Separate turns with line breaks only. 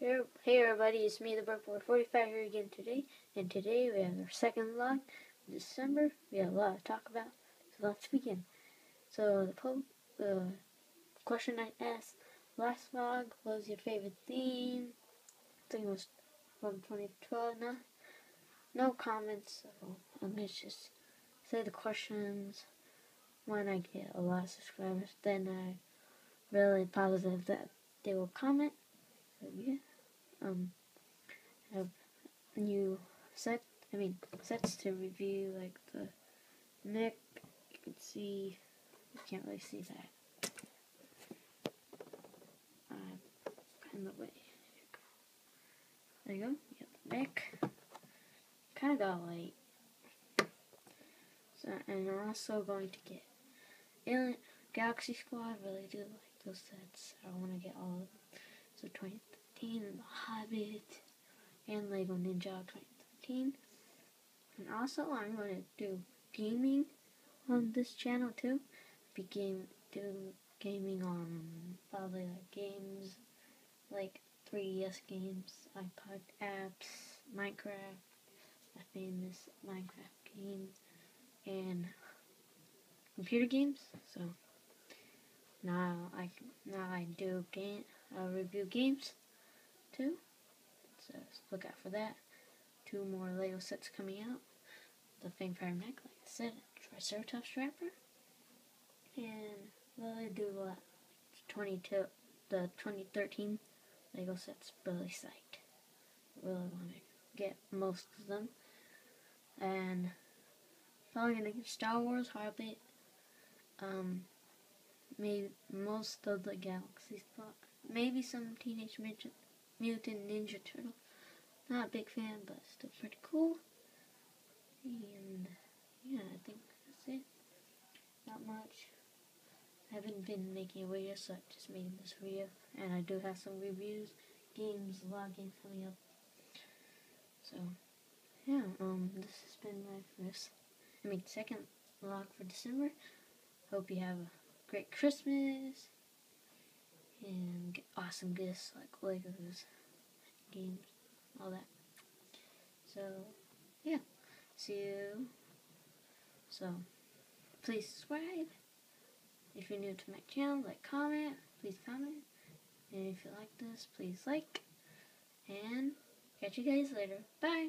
Hey, hey everybody, it's me, the Burpboy 45 here again today, and today we have our second vlog in December. We have a lot to talk about, so let's begin. So the po the question I asked last vlog was your favorite theme. I think it was from 2012. No, no comments, so I'm gonna just say the questions when I get a lot of subscribers. Then I'm really positive that they will comment. So yeah um, have new set, I mean, sets to review, like the Mech, you can see, you can't really see that. Uh, in the way. There you go. You the Mech. Kind of got light. So, and I'm also going to get Alien Galaxy Squad. Really do like those sets. I want to get all of them. So 20. The Hobbit, and Lego Ninja 2013. And also, I'm going to do gaming on this channel too. Be game do gaming on probably like games like 3DS games, iPod apps, Minecraft, a famous Minecraft game, and computer games. So now I now I do game uh, review games too. So look out for that. Two more Lego sets coming out. The Fangpyre Mech, like I said, Triceratops Trapper. And really do uh, 22, the 2013 Lego sets really psyched. Really want to get most of them. And probably gonna get Star Wars Hobbit. Um, maybe most of the galaxies, maybe some Teenage Mutant Mutant Ninja Turtle. Not a big fan, but still pretty cool. And yeah, I think that's it. Not much. I haven't been making a video, so I just made this video. And I do have some reviews, games, games coming up. So, yeah, um, this has been my first, I mean, second vlog for December. Hope you have a great Christmas and awesome gifts like Legos, games, all that. So, yeah. See you. So, please subscribe. If you're new to my channel, like, comment. Please comment. And if you like this, please like. And catch you guys later. Bye.